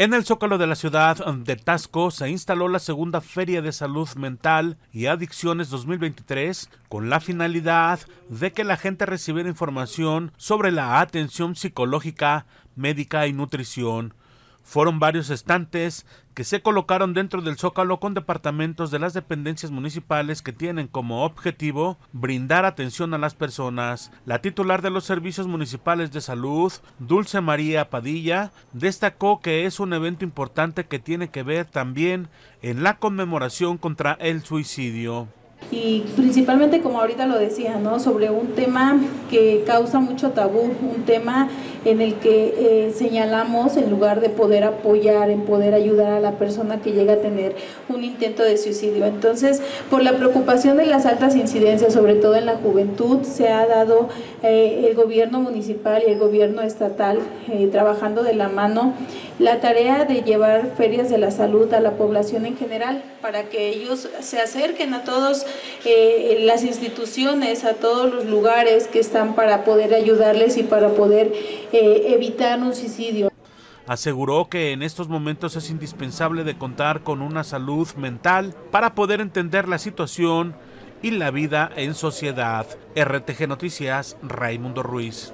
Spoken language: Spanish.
En el Zócalo de la ciudad de Tasco se instaló la segunda Feria de Salud Mental y Adicciones 2023 con la finalidad de que la gente recibiera información sobre la atención psicológica, médica y nutrición. Fueron varios estantes que se colocaron dentro del zócalo con departamentos de las dependencias municipales que tienen como objetivo brindar atención a las personas. La titular de los servicios municipales de salud, Dulce María Padilla, destacó que es un evento importante que tiene que ver también en la conmemoración contra el suicidio y principalmente como ahorita lo decía, ¿no? sobre un tema que causa mucho tabú, un tema en el que eh, señalamos en lugar de poder apoyar, en poder ayudar a la persona que llega a tener un intento de suicidio. Entonces, por la preocupación de las altas incidencias, sobre todo en la juventud, se ha dado eh, el gobierno municipal y el gobierno estatal eh, trabajando de la mano la tarea de llevar ferias de la salud a la población en general para que ellos se acerquen a todas las instituciones, a todos los lugares que están para poder ayudarles y para poder eh, evitar un suicidio. Aseguró que en estos momentos es indispensable de contar con una salud mental para poder entender la situación y la vida en sociedad. RTG Noticias, Raimundo Ruiz.